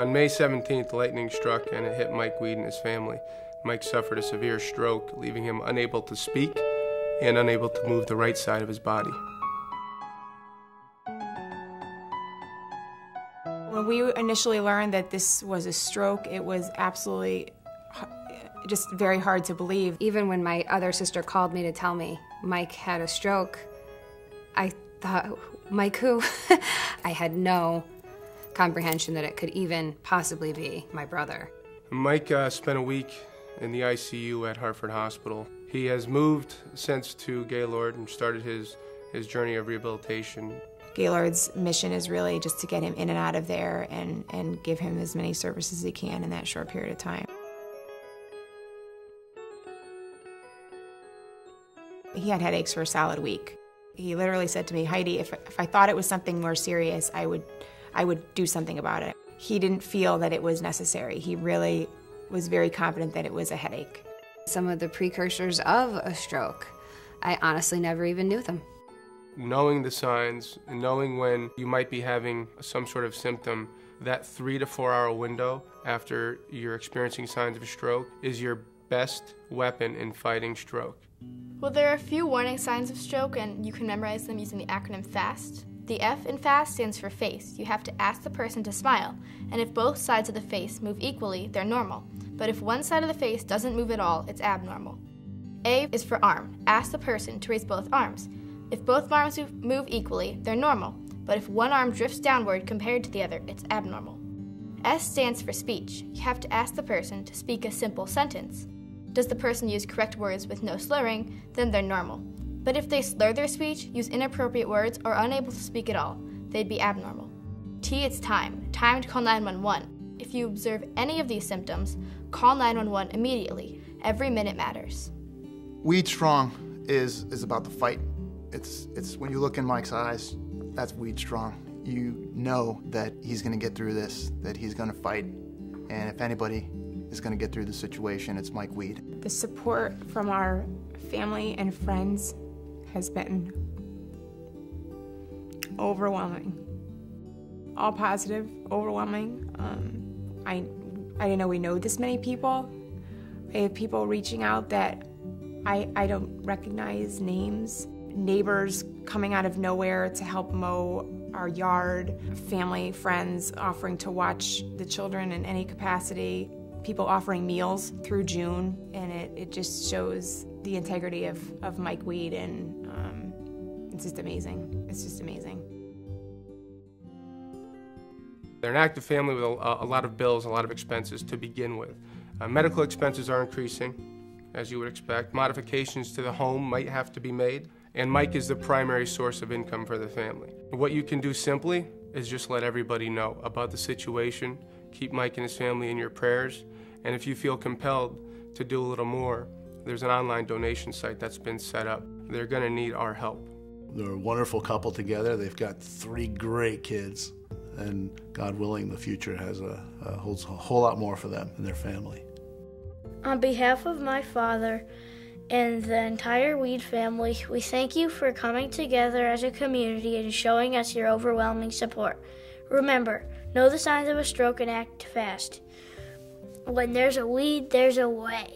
On May 17th, lightning struck and it hit Mike Weed and his family. Mike suffered a severe stroke, leaving him unable to speak and unable to move the right side of his body. When we initially learned that this was a stroke, it was absolutely just very hard to believe. Even when my other sister called me to tell me Mike had a stroke, I thought, Mike who? I had no comprehension that it could even possibly be my brother. Mike uh, spent a week in the ICU at Hartford Hospital. He has moved since to Gaylord and started his, his journey of rehabilitation. Gaylord's mission is really just to get him in and out of there and, and give him as many services as he can in that short period of time. He had headaches for a solid week. He literally said to me, Heidi, if, if I thought it was something more serious, I would, I would do something about it. He didn't feel that it was necessary. He really was very confident that it was a headache. Some of the precursors of a stroke, I honestly never even knew them. Knowing the signs, knowing when you might be having some sort of symptom, that three to four hour window after you're experiencing signs of a stroke is your best weapon in fighting stroke. Well, there are a few warning signs of stroke, and you can memorize them using the acronym FAST. The F in FAST stands for face. You have to ask the person to smile, and if both sides of the face move equally, they're normal. But if one side of the face doesn't move at all, it's abnormal. A is for arm. Ask the person to raise both arms. If both arms move equally, they're normal. But if one arm drifts downward compared to the other, it's abnormal. S stands for speech. You have to ask the person to speak a simple sentence. Does the person use correct words with no slurring, then they're normal. But if they slur their speech, use inappropriate words, or are unable to speak at all, they'd be abnormal. T, it's time. Time to call 911. If you observe any of these symptoms, call 911 immediately. Every minute matters. Weed Strong is, is about the fight. It's, it's when you look in Mike's eyes, that's Weed Strong. You know that he's going to get through this, that he's going to fight. And if anybody is going to get through the situation, it's Mike Weed. The support from our family and friends has been overwhelming. All positive, overwhelming. Um, I, I didn't know we know this many people. I have people reaching out that I, I don't recognize names. Neighbors coming out of nowhere to help mow our yard. Family, friends offering to watch the children in any capacity people offering meals through June, and it, it just shows the integrity of, of Mike Weed, and um, it's just amazing. It's just amazing. They're an active family with a, a lot of bills, a lot of expenses to begin with. Uh, medical expenses are increasing, as you would expect. Modifications to the home might have to be made, and Mike is the primary source of income for the family. What you can do simply is just let everybody know about the situation. Keep Mike and his family in your prayers and if you feel compelled to do a little more, there's an online donation site that's been set up. They're going to need our help. They're a wonderful couple together. They've got three great kids, and God willing, the future has a, a holds a whole lot more for them and their family. On behalf of my father and the entire Weed family, we thank you for coming together as a community and showing us your overwhelming support. Remember, know the signs of a stroke and act fast. When there's a weed, there's a way.